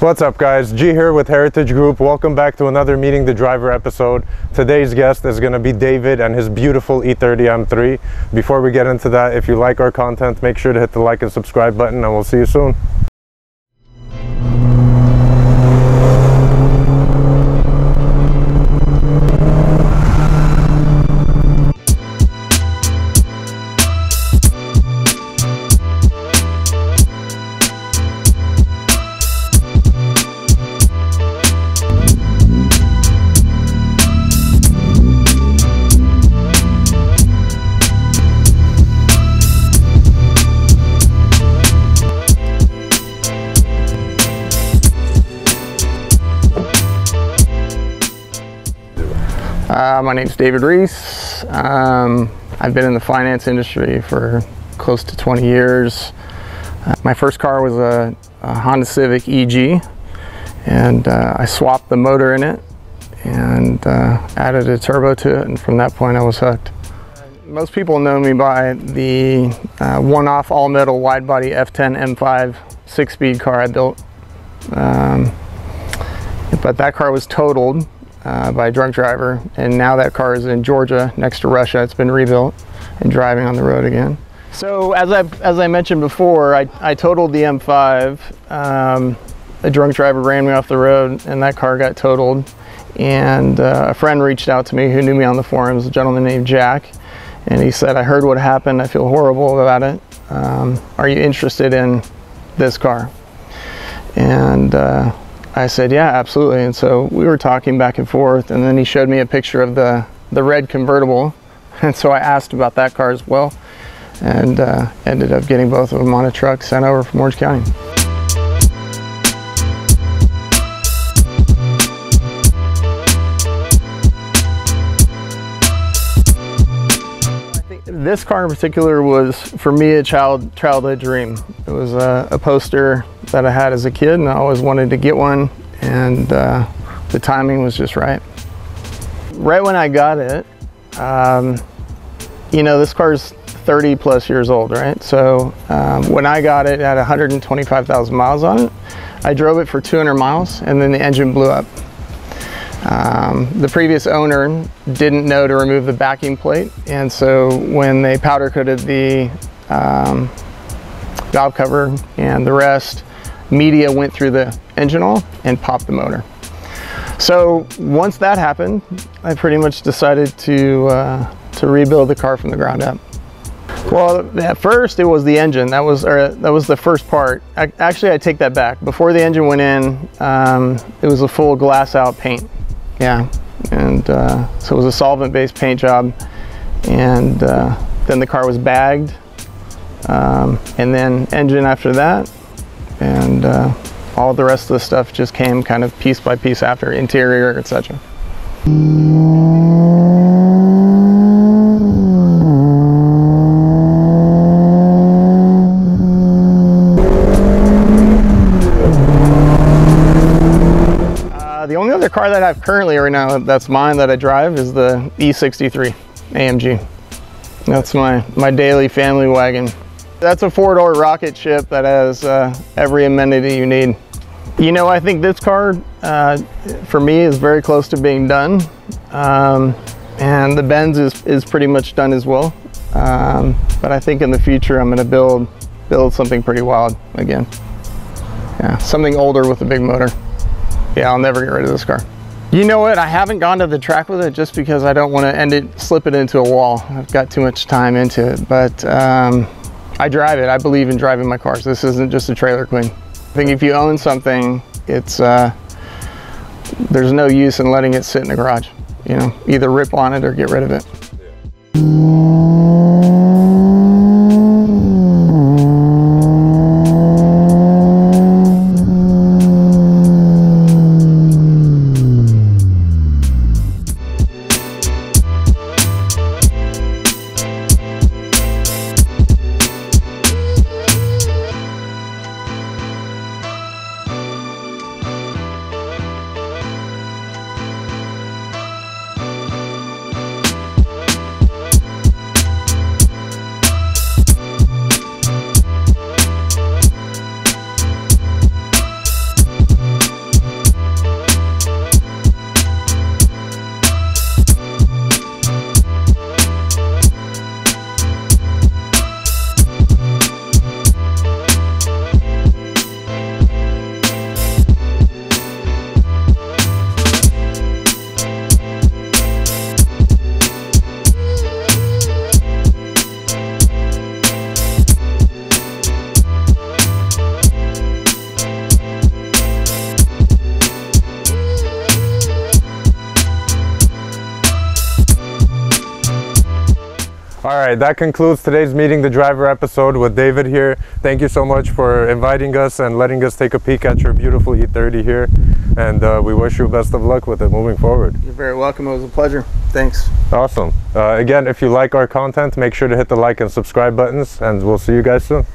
What's up guys, G here with Heritage Gruppe. Welcome back to another Meeting the Driver episode. Today's guest is going to be David and his beautiful E30 M3. Before we get into that, if you like our content, make sure to hit the like and subscribe button and we'll see you soon. Uh, my name's David Reese. Um, I've been in the finance industry for close to 20 years. Uh, my first car was a, a Honda Civic EG and uh, I swapped the motor in it and uh, added a turbo to it and from that point I was hooked. Most people know me by the uh, one-off all-metal wide-body F10 M5 six-speed car I built. Um, but that car was totaled uh, by a drunk driver and now that car is in Georgia next to Russia. It's been rebuilt and driving on the road again. So as I, as I mentioned before, I, I totaled the M5. Um, a drunk driver ran me off the road and that car got totaled. And uh, a friend reached out to me who knew me on the forums, a gentleman named Jack. And he said, I heard what happened. I feel horrible about it. Um, are you interested in this car? And uh, I said, yeah, absolutely. And so we were talking back and forth, and then he showed me a picture of the, the red convertible. And so I asked about that car as well, and uh, ended up getting both of them on a truck sent over from Orange County. this car in particular was for me a child childhood dream. It was a, a, poster that I had as a kid and I always wanted to get one and uh, the timing was just right. Right when I got it, um, you know, this car's 30 plus years old, right? So um, when I got it, it had 125,000 miles on it. I drove it for 200 miles and then the engine blew up. Um, the previous owner didn't know to remove the backing plate and so when they powder coated the um, valve cover and the rest, media went through the engine oil and popped the motor. So once that happened, I pretty much decided to, uh, to rebuild the car from the ground up. Well, at first it was the engine. That was or that was the first part. I, actually, I take that back. Before the engine went in, um, it was a full glass out paint. Yeah, and uh, so it was a solvent-based paint job, and uh, then the car was bagged, um, and then engine after that, and uh, all the rest of the stuff just came kind of piece by piece after interior, etc. The only other car that I have currently right now that's mine that I drive is the E63 AMG. That's my, my daily family wagon. That's a four-door rocket ship that has uh, every amenity you need. You know, I think this car, uh, for me, is very close to being done. Um, and the Benz is, is pretty much done as well. Um, but I think in the future, I'm gonna build, build something pretty wild again. Yeah, something older with a big motor yeah, I'll never get rid of this car. You know what? I haven't gone to the track with it just because I don't want to end it, slip it into a wall. I've got too much time into it, but um, I drive it. I believe in driving my cars. This isn't just a trailer queen. I think if you own something, it's uh, there's no use in letting it sit in the garage. You know, either rip on it or get rid of it. All right, that concludes today's Meeting the Driver episode with David here. Thank you so much for inviting us and letting us take a peek at your beautiful E30 here. And uh, we wish you best of luck with it moving forward. You're very welcome. It was a pleasure. Thanks. Awesome. Uh, again, if you like our content, make sure to hit the like and subscribe buttons, and we'll see you guys soon.